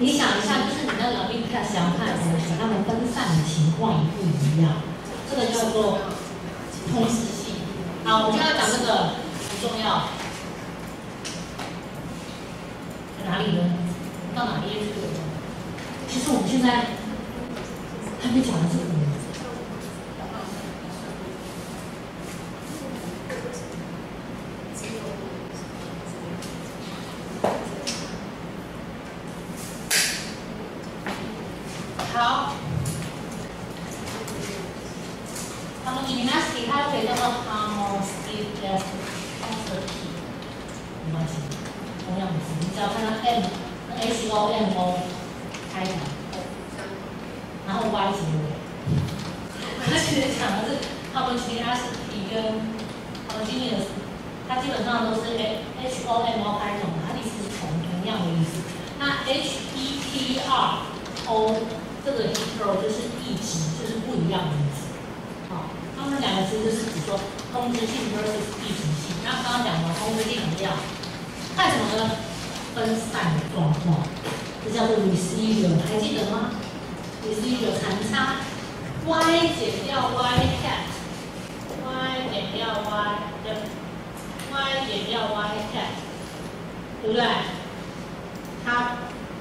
你想一下，就是你那个 link test 想看什么？分散的情况不一样，这个叫做通识性。好，我们现在讲这个不重要。在哪里呢？到哪边去？其实我们现在还没讲到这个。top 这个 intro 就是一级，就是不一样的意思。好、他们两个其实就是指说通知性 versus 地级性。那刚刚讲了通知性怎么样，看什么呢？分散的状况，这叫做 residual，还记得吗？receiver 残差 y 减掉 y cat。y 减掉 y，对，y 减掉 y cat，对不对？它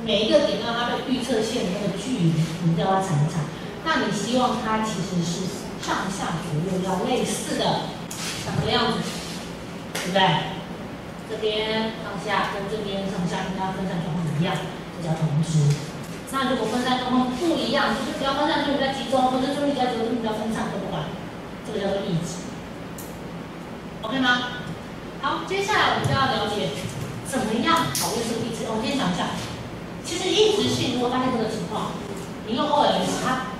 每一个点到它的预测线的那个距离，你叫它散一散。那你希望它其实是上下左右要类似的三的样子，对不对？这边上下跟这边上下应该分散状况一样，这叫同时。那如果分散状况不一样，就是比较分散，就比较集中，或者就是比较集中，比较分散都不管，这个叫做异质。OK 吗？好，接下来我们就要了解怎么样搞卫生异质。我先讲一下。其实一直性如果发现这个情况，你用 O L S，它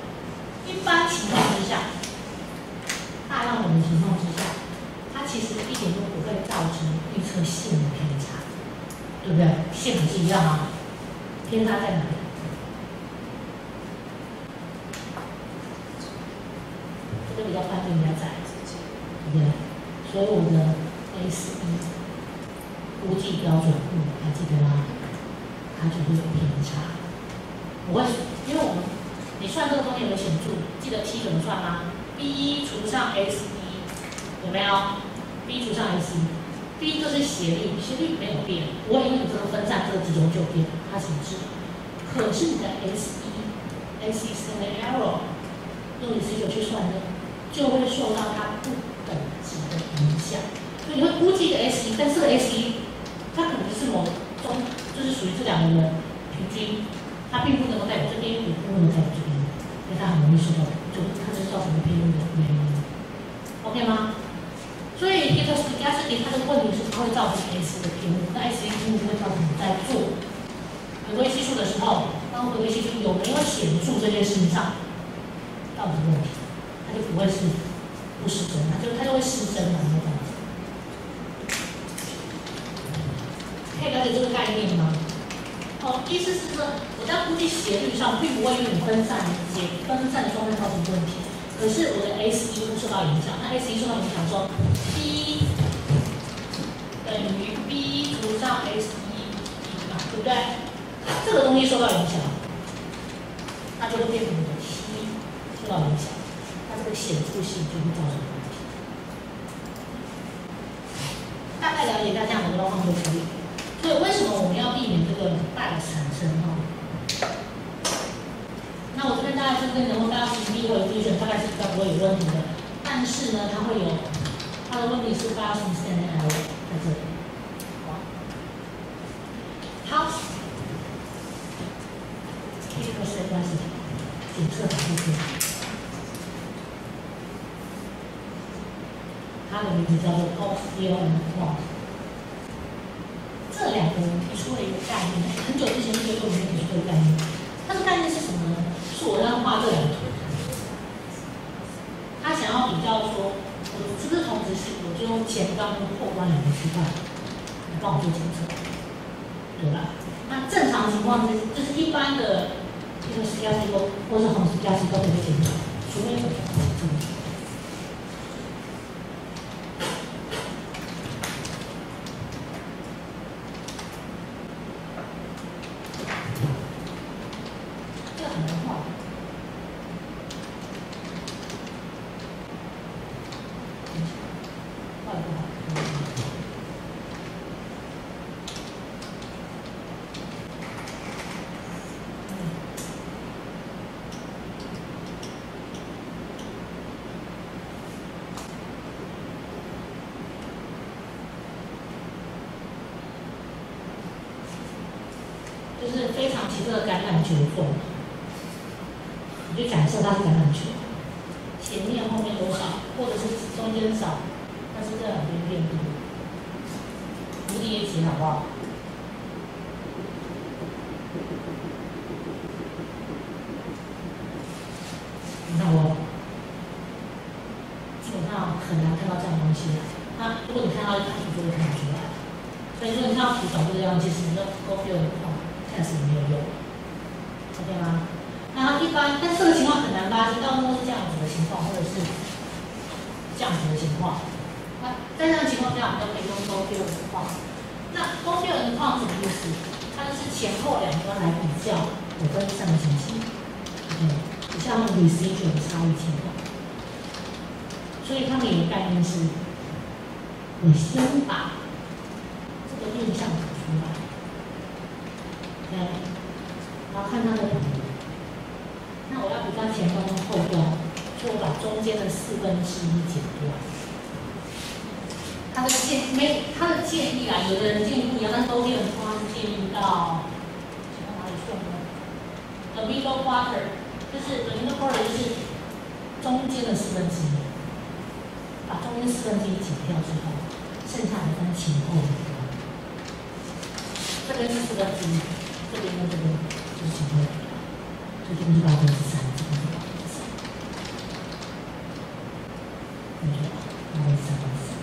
一般情况之下，大量的情况之下，它其实一点都不会造成预测性的偏差，对不对？性质是一样啊，偏差在哪里？这个比较判断比较窄，对不对？所以我们的 S 一估计标准，嗯，还记得吗？它就会有偏差，不会，因为我们你算这个东西有没有显著？记得 T 怎么算吗？B 一除上 S 一有没有？B 除上 S 一，B 就是斜率，斜率没有变，不会因为你这个分散这几种酒店它显著。可是你的 S 一，S 一跟面 error 用你十九去算呢，就会受到它不等值的影响，所以你会估计一个 S 一，但是 S 一它可能是某中。就是属于这两个人平均，它并不能够代表这边，也不能代表这边，因为它很容易受到，就它就造成偏误的原因，OK 吗？所以一个是压缩机，它的问题是它会造成 S 的偏误，那 S 的偏误会造成在做回归系数的时候，当回归系数有没有显著这件事情上到底问题，它就不会是不失真，它就它就会失真了，念吗？好、哦，意思是说，我在估计斜率上并不会因为你分散解分散的状态造成问题，可是我的 S 一会受到影响。那 S 一受到影响说，P 等于 B 除上 S 一，对不对？这个东西受到影响，那就会变成你的 T 受到影响，那这个显著性就会造成问题。大概了解一下这样的状况就可以。所以为什么我们要避免这个冷的产生哈？那我这边大概针对能够大家听力或者听损，大概是比较不会有问题的。但是呢，它会有它的问题是发生在在还在这里。好，第一个是关系检测的部分，它的名字叫做 Cox-Leon Cox。两个人提出了一个概念，很久之前那就跟我们提出的概念。他的概念是什么呢？是我让他画这两个图，他想要比较说，我是不是同时是，我就用前端跟后端两个区块，来帮我做检测，对吧？那正常情况是，就是一般的，比个说私家机构或者同时私家机构的检测，除非有什么。就是非常奇特的橄榄球缝，你就假设它是橄榄球，前面后面多少，或者是中间少，但是这两边变多，无敌也起好不好？你看我基本上很难看到这样东西，那如果你看到一张图就会看出来，所以说你看到图长这个样，其实你就勾标很快。但是没有用，OK 吗？然后一般，但这个情况很难发生，大部分都是这样子的情况，或者是这样子的情况。那在这样情况下，我们都可以用勾标的框。那勾标的框什么意思？它就是前后两端来比较我跟上的情形，OK？不像 receiver 的差异情况。所以他们有概念是，你先把这个印象打出来。对，然后看它的图。那我要比较前端跟后端，所以我把中间的四分之一剪掉。他的建没他的建议啊，有的人建议不一样，但都有人说他是建议到，到哪里去呢？The middle quarter，就是 the middle quarter 就是中间的四分之一，把中间四分之一剪掉之后，剩下的分前后，这边是四分之一。这边跟这边就是前后，这边是八分之三，这边是八分之三，没错，八分之三分之三。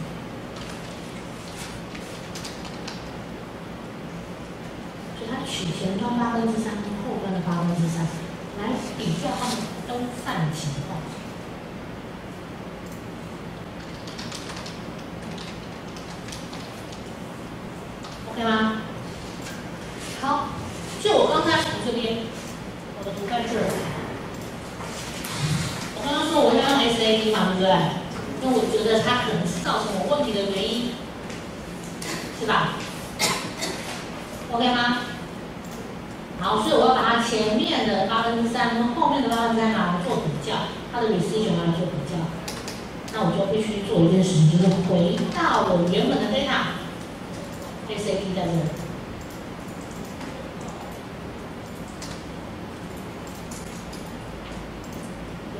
所以它取前端八分之三跟后端的八分之三，来比较它们分散的情况。OK 吗？好。就我刚才图这边，我的图在这儿。我刚刚说我要用 SAT 嘛，对不对？因为我觉得它可能是造成我问题的原因，是吧？OK 吗？好，所以我要把它前面的八分之三跟后面的八分之三拿来做比较，它的 receiver 拿来做比较。那我就必须做一件事情，就是回到我原本的 data，SAT 在这里。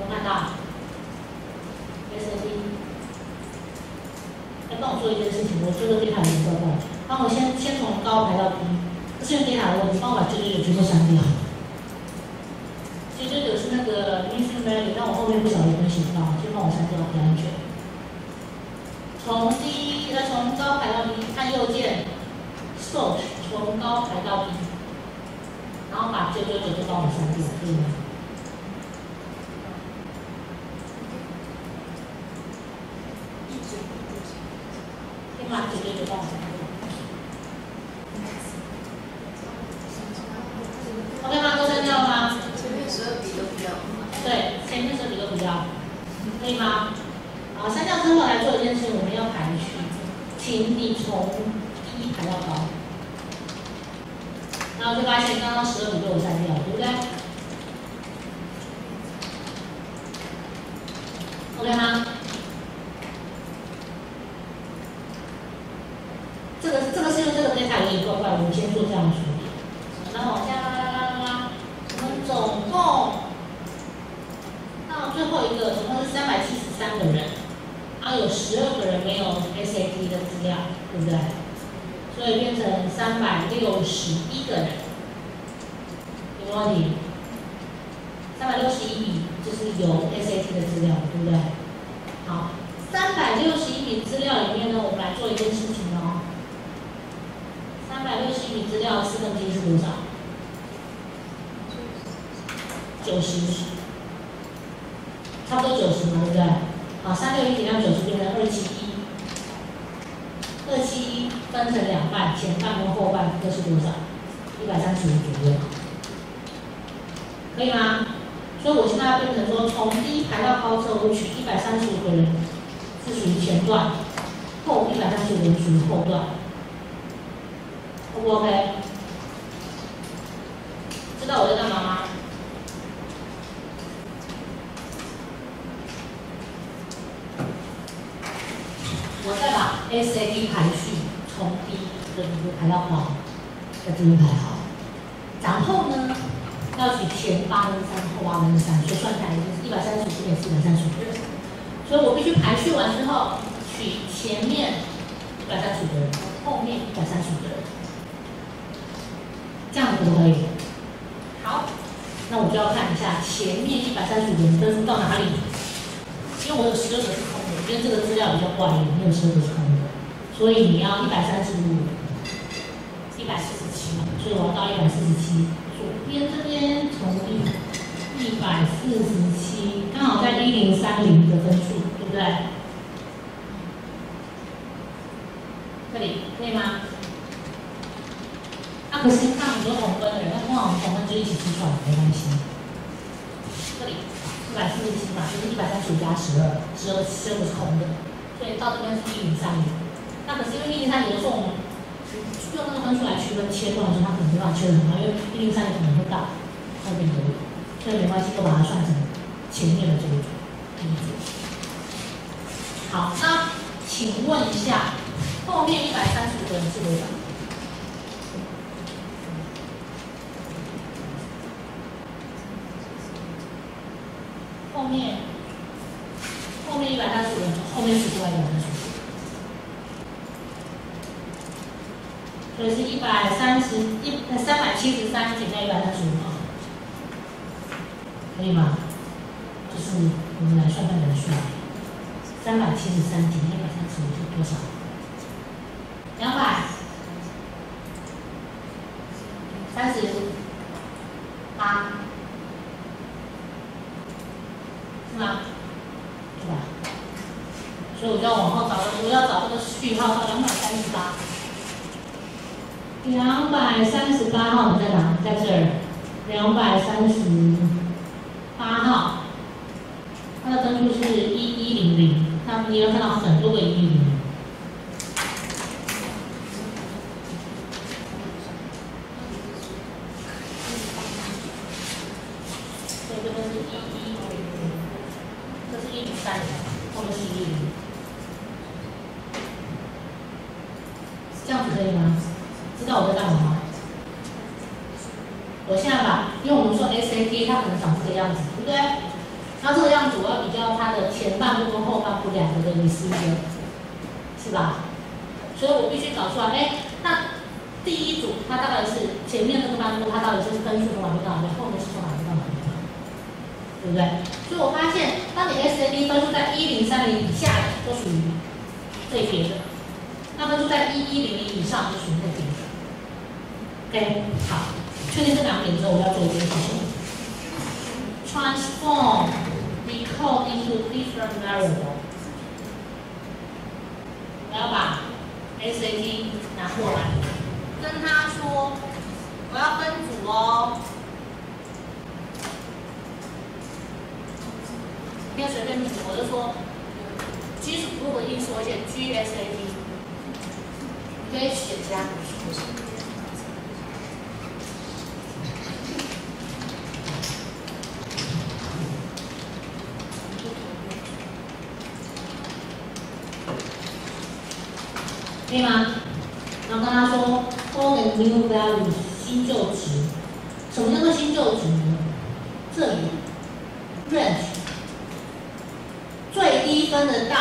看到，SAT，来帮我做一件事情，我这个电脑有点怪怪，帮我先先从高排到低，不是用电脑的问题，帮我把九九九全部删掉。九九九是那个 missing value，但我后面不晓得有没有写到，先帮我删掉，比较安全。从低呃从高排到低，看右键，sort 从高排到低，然后把九九九都帮我删掉，可以吗？把九九九帮我删掉。OK 吗？都删掉了吗？前面十二笔都不要。对，前面十二笔都不要，可以吗？好，删掉之后来做一件事情，我们要排序，请你从一排到高，然后就发现刚刚十二笔被我删掉，对不对？OK 吗？这个这个是用这个 data 有点怪怪，我们先做这样处理。然后往下拉拉拉拉拉，我们总共到最后一个总共是三百七十三个人，然后有十二个人没有 SAT 的资料，对不对？所以变成三百六十一个人，有没有问题？三百六十一笔就是有 SAT 的资料，对不对？好，三百六十一笔资料里面呢，我们来做一件事情哦。三百六十一笔资料，四分之一是多少？九十，差不多九十嘛，对不对？好，三六一减掉九十，变成二七一。二七一分成两半，前半跟后半各是多少？一百三十五左右，可以吗？所以我现在要变成说，从第一排到高之后，我取一百三十五个人是属于前段，后一百三十五人属于后段，O 不 OK？知道我在干嘛吗？我再把 SAT 排序低的一个排到高，在这边排好，然后呢，要取前八分之三，后八分之三，所以算下来就是一百三十五点四百三十五。所以我必须排序完之后，取前面一百三十五的人，后面一百三十五的人，这样可不可以？好，那我就要看一下前面一百三十五的人分到哪里，因为我有十二个是空的，因为这个资料比较怪异，没有十二个是空的，所以你要一百三十五，一百四十七嘛，所以我要到一百四十七，左边这边从一百四十七，刚好在一零三零的分数，对不对？这里可以吗？啊，可是看很多同分的人，那通常我们同分就一起计算，没关系。这里一百四十七嘛，就是一百三十五加十二，十二十二个是空的，所以到这边是一零三零。那可是因为一零三零有时候我们用那个分数来区分切断的时候，它可能没办法切得很好，因为一零三零可能会到后面都有，所以没关系，都把它算成前面的这一组第一组。好，那请问一下，后面一百三十五个人是多少？后面后面一百三十五人，后面数出来一百三十五，所以是一百三十一呃三百七十三减掉一百三十五，可以吗？就是我们来算算人数，三百七十三减一百三十五是多少？两百三十八。是吗？对吧？所以我就要往后找，我要找这个序号到两百三。两百三十八号你在哪？在这儿。两百三十八号，它的分数是一一零零，那你会看到很多个一一零零。所以这边是一一零零。这是一零三，后面是一零，这样子可以吗？知道我在干嘛吗？我现在把，因为我们说 SAT 它可能长这个样子，对不对？那这个样子我要比较它的前半部跟后半部两个的一思维，是吧？所以我必须找出来，哎，那第一组它大概是前面那个半部，它到底是分数从哪边到哪边，后面是从哪边到哪边？对不对？所以我发现，当你 SAT 分数在一零三零以下的，都属于这一边的；那分数在一一零零以上，就属于那边的。OK，好，确定这两点之后，我要做一件事情：transform the code into different variable。我要把 SAT 拿过来，跟他说，我要分组哦。不要随便比，我就说基础部的因素，而且 GSAT，你可以写加。可以吗？然后跟他说 old and new value 新旧值，什么叫做新旧值呢？这里 range 最低分的到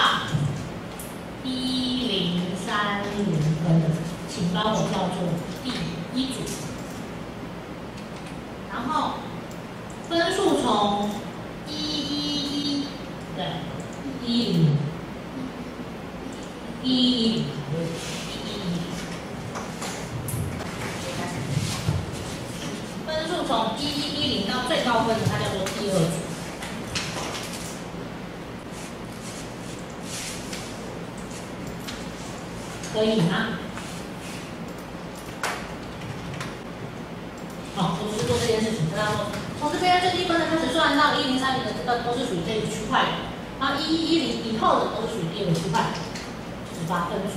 一零三零分的，请帮我叫做第一组。然后分数从一一一对一零一一零一一一，分数从一一一零到最高分的，它叫做第二组。可以吗？好，我只是做这件事情，跟他说，从这边最低分的开始算到一零三零的，这个都是属于这个区块的，然后一一一零以后的都是属于第二个区块，就是八分组，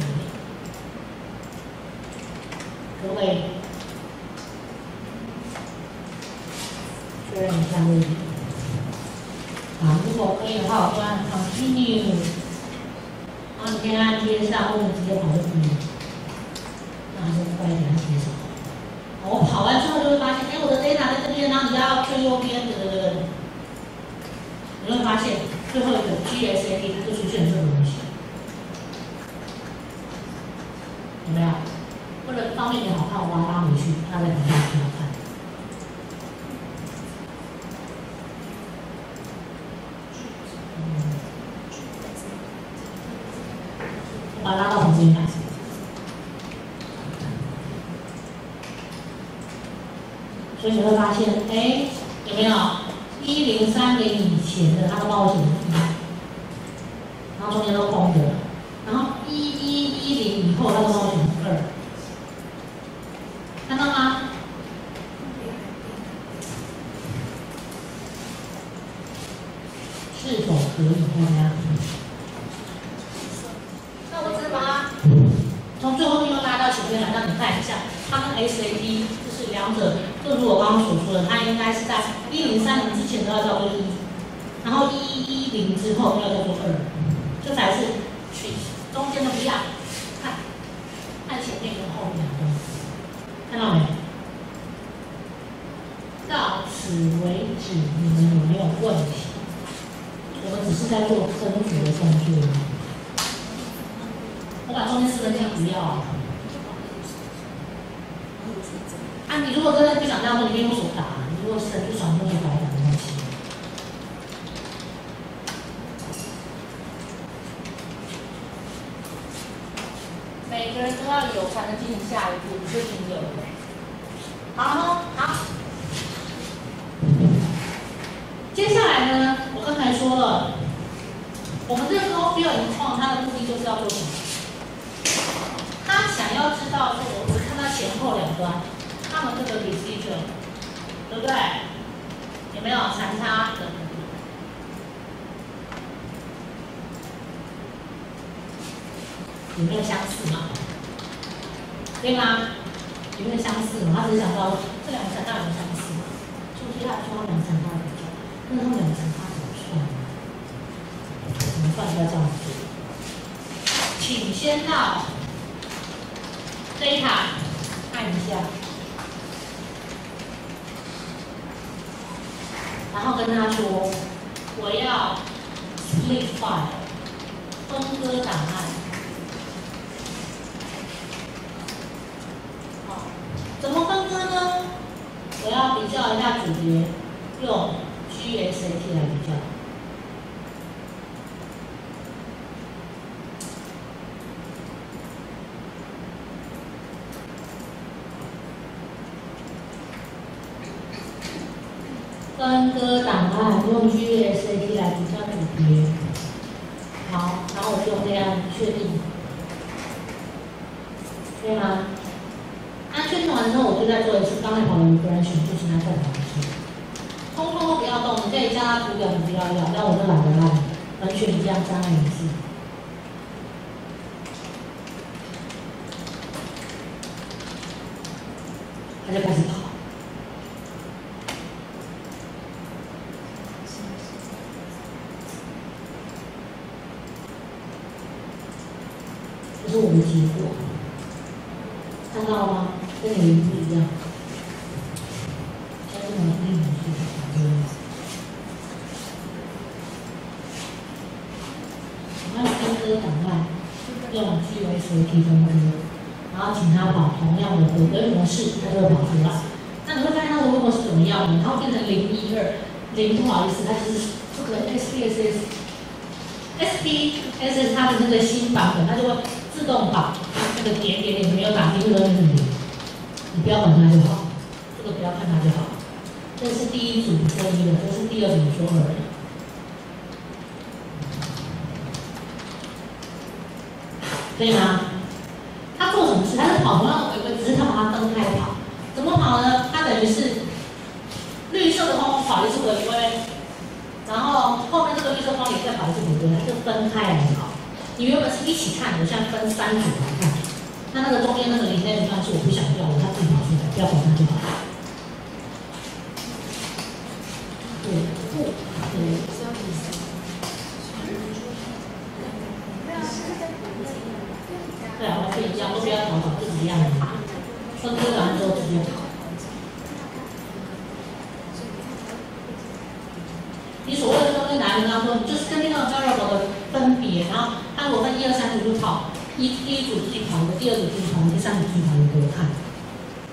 可不可以？确认一下位置。好，如果可以的话，我就按 Continue，然后你可以按贴上，或者直接跑就可以。那还是快一点，接手。我跑完之后就会发现，哎，我的 data 在这边，然后你要推右边，对对对。你会发现最后一个 GSAT 它就出现这个东西，有没有？为了方便你好看，我把它拉回去，它在旁边挺好看。我把它拉到旁边来。所以你会发现，哎，有没有一零三零以前的，他都帮我写一，然后中间都空的，然后一一一零以后，他都帮我写二，看到吗？是否可以大家？那我只是把它从最后面又拉到前面来，让你看一下，它跟 SAT 就是两者。就如我刚刚所说的，它应该是在一零三零之前都要叫做一，然后一一零之后要叫做二，这才是取中间的不要。看，看前面跟后面的东西，看到没？到此为止，你们有没有问题？我们只是在做分组的工作。我把中间四个键不要。你如果真的不想这样做，你可以用手打。你如果是不想用手打，没关系。每个人都要有才能进行下一步，你就挺有。好，好。接下来呢，我刚才说了，我们这个 Google 云创它的目的就是要做什么？他想要知道，说我只看到前后两端。他们这个比 C 九对不对？有没有残差的？有没有相似嘛？对吗？有没有相似？他只是想到这两个残差有没有相似嘛？就接下来说两个残差比较，那他们两个残差怎么算呢？怎么算要这样子？请先到 data 看一下。然后跟他说，我要 split file，分割档案。好，怎么分割呢？我要比较一下主角，用 GSAT 来比较。分割档案用 GSAT 来比较组别，好，然后我就这样确定，可以吗？那确定完之后，我就再做一次刚才跑的 regression，就是那更好的事，通通都不要动，你可以加图表，你不要要，但我就懒得按，完全一样加按一次，它就开始跑。这是我们结果，看到了吗？跟你们不一样。现在我们另一是反正，我们分割档案，用 GSAT 分割，然后请他跑同样的回归模式，它就会跑出来。那你会发现它的回归模式怎么样呢？它会变成零一二零，不好意思，它就是这个 SPSS。SPSS 它的那个新版本，它就会。自动跑，那个点点点没有打进去的那个点，你不要管它就好，这个不要看它就好。这是第一组说一的，这是第二组说二的，可以吗？他做什么事？他是跑同样的回归，只是他把它分开跑。怎么跑呢？他等于是绿色的方跑一次回归，然后后面这个绿色方也再跑一次回归，他就分开来跑。你原本是一起看的，现在分三组来看。那那个中间那个零那一段是我不想要的，它自己跑出来，不要管它就好。对，不，对。对啊，完全一样，都不要调整，是一样的。分割完之后直接跑。你所谓的中间哪里呢？说就是跟那个 variable 的分别，然后它如果分一二三组就跑，一第一组自己跑一个，第二组自己跑一个，第三组自己跑一个给我看。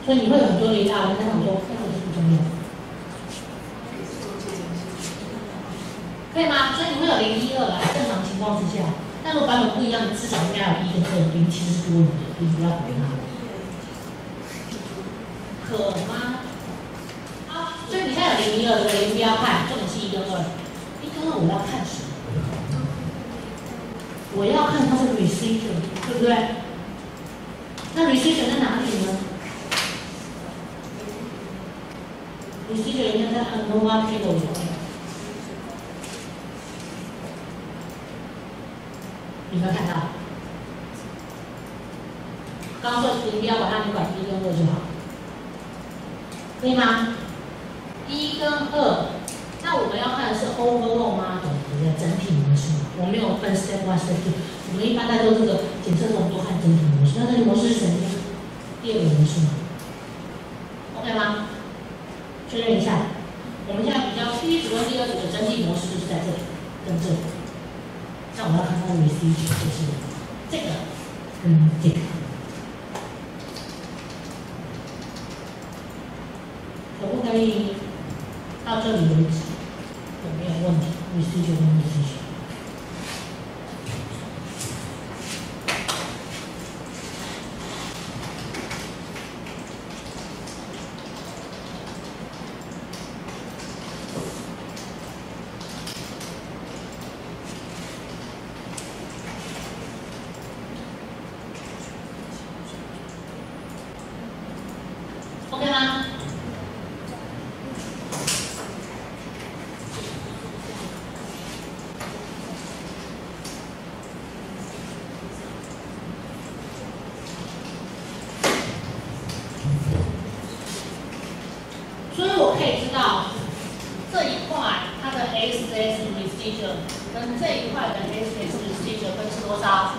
所以你会有很多例啊，我跟很多那个是不重要。可以吗？所以你会有零一二来，正常情况之下。但如果版本不一样，至少应该有一跟二，零其实是多余的，你不要管它。可吗？好，所以你现在有零一二，对不对？不要看，重点是一跟二。一跟二我要看什么？我要看它是 receiver，对不对？那 receiver 在哪里呢？receiver 应该在 ANOVA table 里面。有没有看到？刚刚说你不要管它，你管一跟二就好，可以吗？一跟二，那我们要看的是 overall model，对不对？整体模式嘛，我没有分 step one step two，我们一般在做这个检测中都看整体模式。那这个模式是什么？第二个模式嘛，OK 吗？确认一下，我们现在比较第一组跟第二组的整体模式就是在这里，跟这里。那我要看它的需求就是这个跟这个，可不可以到这里为止？有没有问题你需求跟你需求。OK 吗？所以我可以知道这一块它的 SS receiver 跟这一块的 SS receiver 分是多少？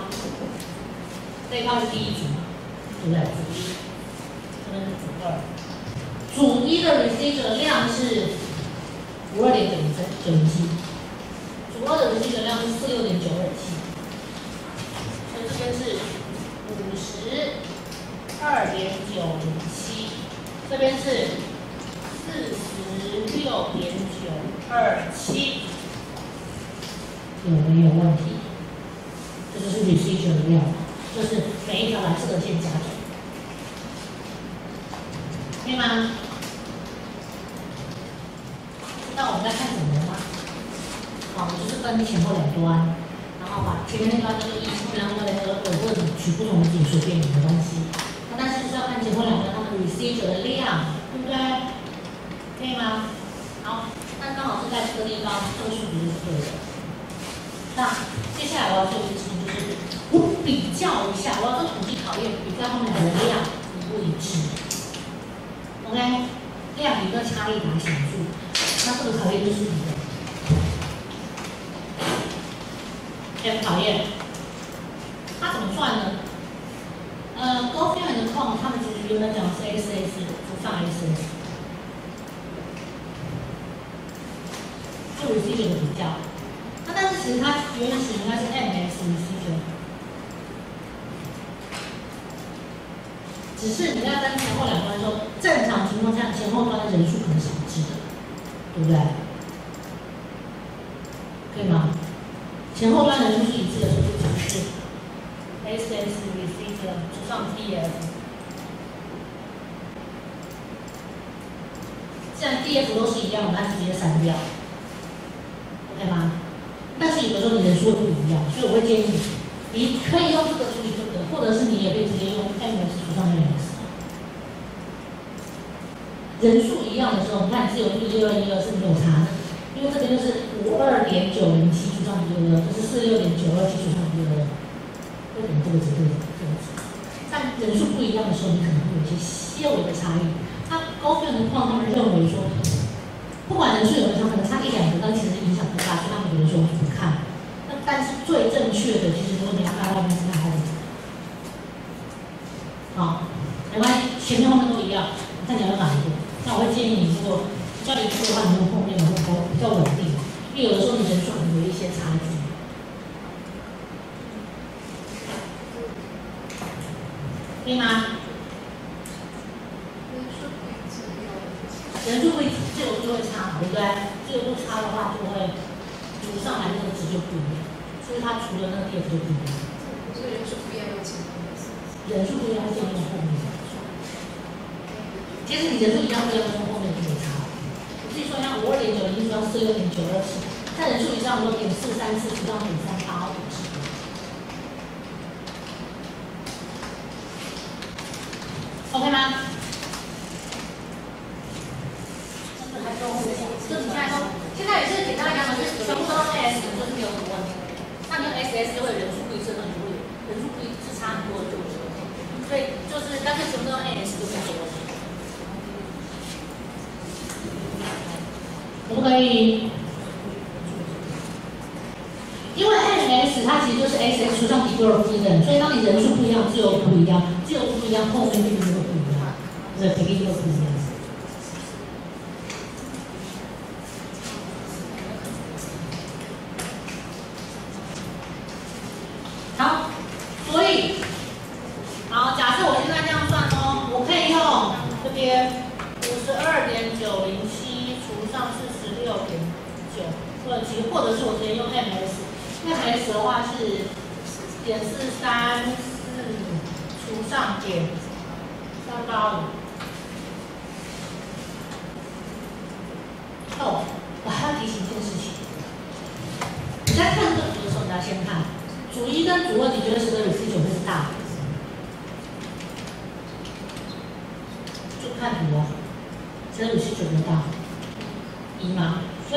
这一块是第一组，对不对？组一，这边是组二。组一的 receiver 量是五二点九零九零七，组二的 receiver 量是四六点九二七，所以这边是五十二点九零七，这边是四十六点九二七，有没有问题？这就是 receiver 的量，就是每一条蓝色的线加总，可以吗？那我们在看什么吗？好，就是分前后两端，然后把前面那端就是一，后面那端和二，或者取不同的景随便你的东西。那但是是要看前后两端它们 receiver 的量，对不对？可以吗？好，那刚好是在这个地方，这个数值是对的。那接下来我要做一件事情，就是我比较一下，我要做统计考验，比较后面的量一不一致。OK，量比个差异哪显著？那这个考验就是你的，先考验，它怎么算呢？呃，高分的矿，他们其实原本讲是 SS 不上 SS，做 receiver 的比较。那但是其实它原始应该是 MS receiver，只是你在分前后两端的时候，正常情况下前后端的人数可能是一致的。对不对？可以吗？前后端人数是一致的时候，就讲是 S S receiver 除上 D F。既然 D F 都是一样，那直接删掉，OK 吗？但是有的时候你人数会不一样，所以我会建议你，你可以用这个处理这个，或者是你也可以直接用 M S 除上 M S。人数一样的时候，你看只有一二一二是没有差的，因为这边就是五二点九零七除上一二二，就是四六点九二七除上一二二。会等于这个值，这个值，这个值。但人数不一样的时候，你可能会有一些细微的差异。那高分的矿他们认为说，不管人数有没有差，可能差一两个，但其实影响不大，所以他们觉得说不看。那但是最正确的，其实如果你要看外面是看后面。好，没关系，前面后面都一样，看你要哪一个。那我会建议你，如果教一次的话，你用后面的会比较比较稳定，因为有的时候你人数可能有一些差。可以吗？人数会自由度会差，对不对？自由度差的话，就会读上来那个值就不一样，所以它除了那个贴图就不一样。所以人数不一样会前面人数不一样会前面后面。其实你人数一样，不一样跟后面就没差。我自己说，像五二点九零除上四六点九二七，在人数以上，我点四三四除上点三八五七。OK 吗？这还中，这你看中，现在也是简单来讲，就是全部都用 AS，就是没有什么问题。那你用 SS 就会人数不一致，那就会人数不一致差很多就不行。所以就是干脆全部都用 AS 就没有问题。可不可以？因为 n s 它其实就是 SS 除上底多少负的，所以当你人数不一样，自由不一样，自由不一样，后面就会不一样，对，肯定就不一样。好，所以，好，假设我现在这样算哦，我可以用这边五十二点九零七除上四十六点九二七，或者是我直接用 MS，MS 的话是点四三四除上点三八五。哦，我还要提醒一件事情，你在看这个图的时候，你要先看。主一跟主二，你觉得谁的 receive 会是大的？就看图啊，谁的 receive 会大？一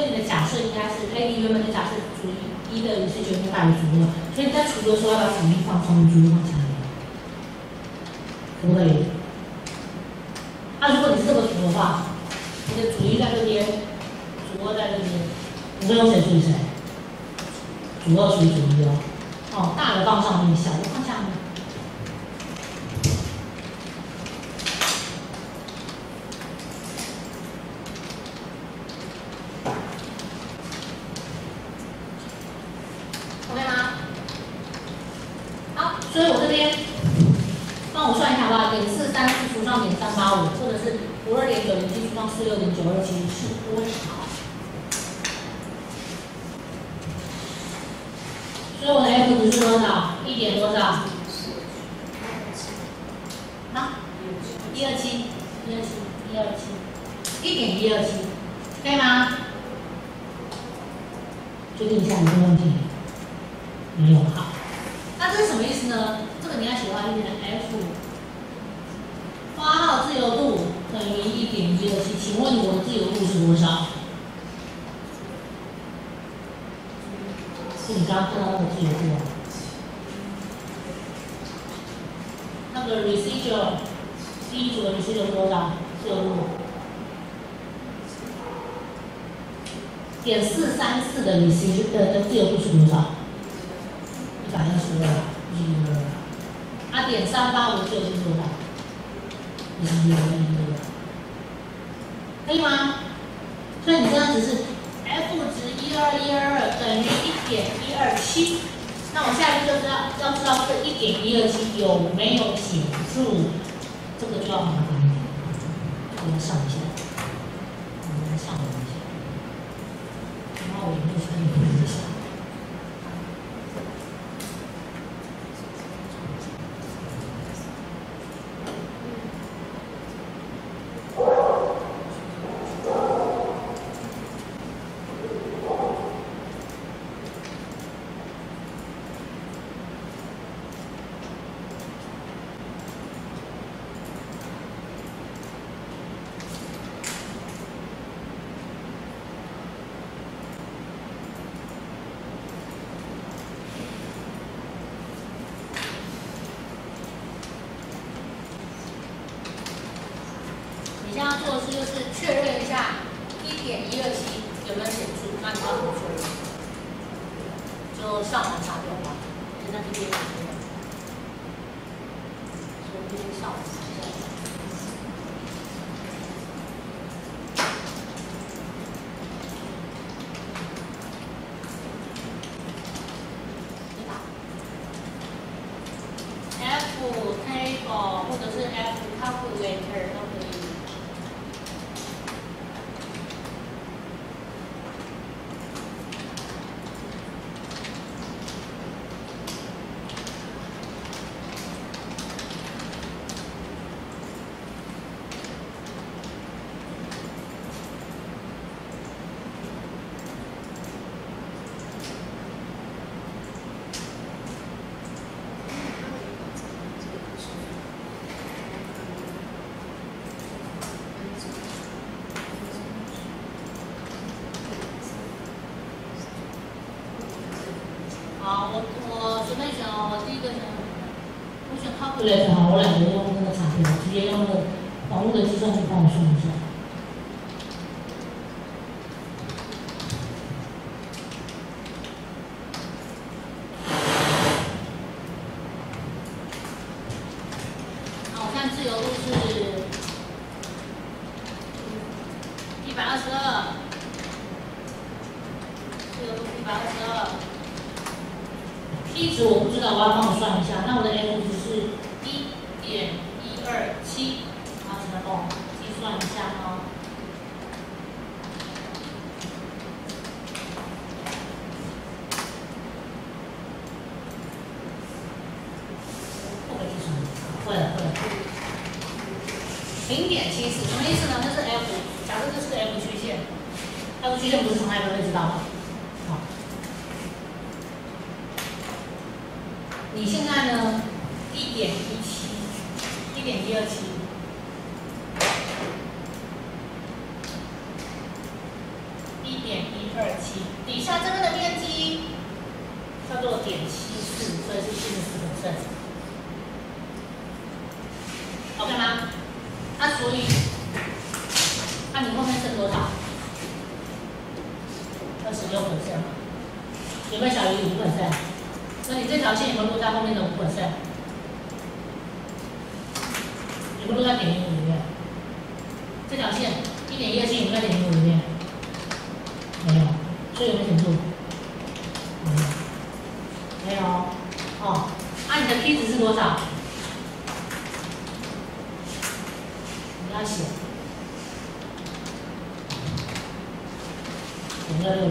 你的假设应该是 A、B 原本的假设，主一一的 receive 应该大于主二，所以你在除的时候要把主一放上面，主一放下面，可不可以？那如果你是这么除的话，你的主一在这边，主二在这边，你会用谁除以谁？主二除以主一哦。哦，大的放上面，小的放下面。OK 吗？好，所以我这边帮我算一下吧，点四三四除上点三八五，或者是五二点九零七除上四六点九二七是多少？所以我的 F 值是多少？一点多少？啊？一二七，一二七，一二七，一点一二七，可以吗？确定一下，没问题。没有好。那这是什么意思呢？这个你要写的话，就变成 F 花号自由等于一点一二七。请问我的自由度是多少？是你刚刚看到那个自由度啊？那个 residual 第一组的 residual 多少？自由度？点四三四的 residual 的的自由度是多少？一百二十二，一二。啊，点三八五的自由度是多少？一二一二。可以吗？所以你这样子是 F 值一二一二二等于一点一二七。那我下一步就知道要知道这一点一二七有没有减数，这个就要麻烦一点，这个要上一下，我们来上一下，然后我们就可以回一下。出来一趟我俩都什么意思呢？那是 F，假设这是 F 曲线，F 曲线不是常函数。多少？你要写。你在这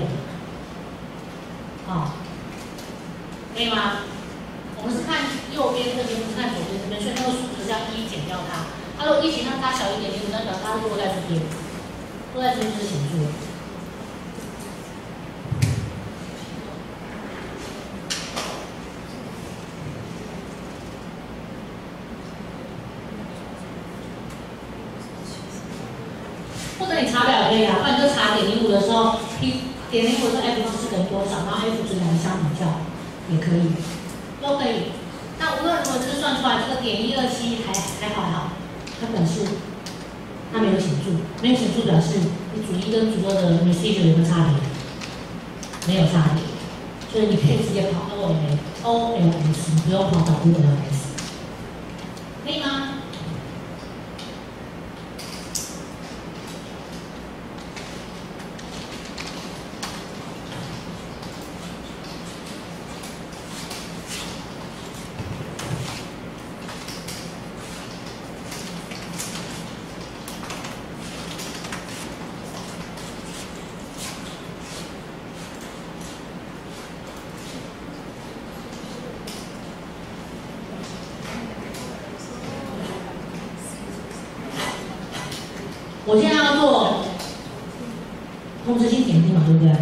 执行点定嘛，对不对？